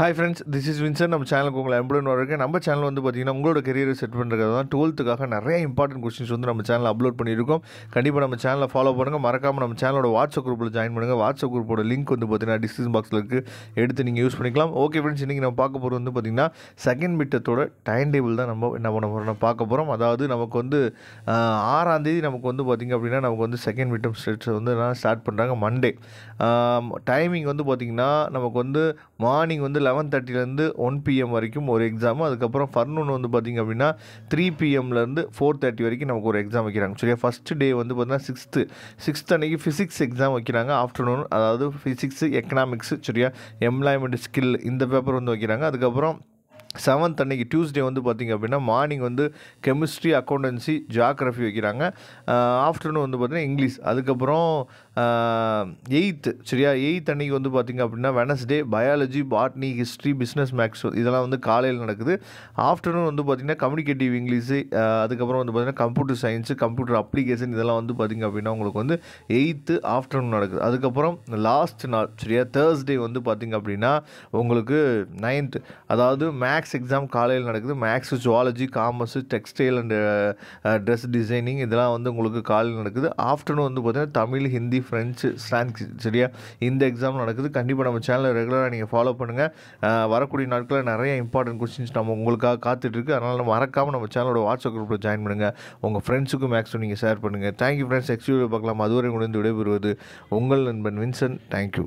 Hi friends this is Vinson நம்ம சேனலுக்கு உங்களை அன்புடன் வரைக்கும் நம்ம சேனல் வந்து பார்த்தீங்கன்னா உங்களோட கரியரை செட் பண்ணுறது தான் டுவெல்த்துக்காக நிறைய இம்பார்ட்டன்ட் கொஸ்டின்ஸ் வந்து நம்ம சேனலில் அப்லோட் பண்ணியிருக்கோம். கண்டிப்பாக நம்ம சேனலை ஃபாலோ பண்ணுங்கள் மறக்காமல் நம்ம சேனலோட வாட்ஸ்அப் குரூப்பில் ஜாயின் பண்ணுங்கள் வாட்ஸ்அப் குரூப்போட லிங்க் வந்து பார்த்தீங்கன்னா டிஸ்கிரிப்ஷன் பாக்ஸில் இருக்குது எடுத்து நீங்கள் யூஸ் பண்ணிக்கலாம். ஓகே ஃப்ரெண்ட்ஸ் இன்றைக்கி நம்ம பார்க்க போகிறது வந்து பார்த்தீங்கன்னா செகண்ட் மிட்டத்தோட டைம் டேபிள் தான் நம்ம என்ன பண்ண போகிறோம் பார்க்க போகிறோம் அதாவது நமக்கு வந்து ஆறாம் தேதி நமக்கு வந்து பார்த்திங்க அப்படின்னா நமக்கு வந்து செகண்ட் மிட்டம் ஸ்டெட்ஸ் வந்து ஸ்டார்ட் பண்ணுறாங்க மண்டே டைமிங் வந்து பார்த்திங்கன்னா நமக்கு வந்து மார்னிங் வந்து லெவன் தேர்ட்டிலேருந்து ஒன் பிஎம் வரைக்கும் ஒரு எக்ஸாமு அதுக்கப்புறம் ஃபர்னூன் வந்து பார்த்திங்க அப்படின்னா த்ரீ பிஎம்லேருந்து ஃபோர் தேர்ட்டி வரைக்கும் நமக்கு ஒரு எக்ஸாம் வைக்கிறாங்க. சரியா? ஃபஸ்ட் டே வந்து பார்த்திங்கன்னா சிக்ஸ்த்து சிக்ஸ்த் அன்னைக்கு ஃபிசிக்ஸ் எக்ஸாம் வைக்கிறாங்க. ஆஃப்டர்நூன் அதாவது ஃபிசிக்ஸு எக்கனாமிக்ஸு சரியா? எம்ப்ளாய்மெண்ட் ஸ்கில் இந்த பேப்பர் வந்து வைக்கிறாங்க. அதுக்கப்புறம் செவன்த் அன்னைக்கு டியூஸ்டே வந்து பார்த்திங்க அப்படின்னா மார்னிங் வந்து கெமிஸ்ட்ரி அக்கௌண்டன்சி ஜியாகிரஃபி வைக்கிறாங்க. ஆஃப்டர்நூன் வந்து பார்த்திங்கன்னா இங்கிலீஷ் அதுக்கப்புறம் எயித்து சரியா? எயித் அன்னைக்கு வந்து பார்த்திங்க அப்படின்னா Wednesday biology botany history business maths இதெல்லாம் வந்து காலையில் நடக்குது. ஆஃப்டர்நூன் வந்து பார்த்திங்கன்னா கம்யூனிகேட்டிவ் இங்கிலீஷு அதுக்கப்புறம் வந்து பார்த்திங்கன்னா கம்ப்யூட்டர் சயின்ஸு கம்ப்யூட்டர் அப்ளிகேஷன் இதெல்லாம் வந்து பார்த்திங்க அப்படின்னா உங்களுக்கு வந்து எயித்து ஆஃப்டர்நூன் நடக்குது. அதுக்கப்புறம் லாஸ்ட் நாள் சரியா? தேர்ஸ்டே வந்து பார்த்திங்க அப்படின்னா உங்களுக்கு நைன்த்து அதாவது மேக்ஸ் மேக்ஸ் எக்ஸாம் காலையில் நடக்குது. Maths zoology commerce textile and dress designing இதெல்லாம் வந்து உங்களுக்கு காலையில் நடக்குது. ஆஃப்டர்நூன் வந்து பார்த்தீங்கன்னா தமிழ் ஹிந்தி ஃப்ரெஞ்சு ஸ்லாங்ஸ் சரியா? இந்த எக்ஸாம் நடக்குது. கண்டிப்பாக நம்ம சேனலை ரெகுலராக நீங்கள் ஃபாலோ பண்ணுங்கள் வரக்கூடிய நாட்களில் நிறைய இம்பார்ட்டன்ட் கொஸ்டின்ஸ் நம்ம உங்களுக்காக காத்துட்ருக்கு அதனால் மறக்காமல் நம்ம சேனலோட வாட்ஸ்அப் குரூப்பில் ஜாயின் பண்ணுங்கள் உங்கள் ஃப்ரெண்ட்ஸுக்கும் மேக்ஸும் நீங்கள் ஷேர் பண்ணுங்கள் தேங்க்யூ ஃப்ரெண்ட்ஸ் எக்ஸ்யூ பார்க்கலாம். அதுவரை முடிந்து விடைபெறுவது உங்கள் நண்பன் வின்சன் தேங்க்யூ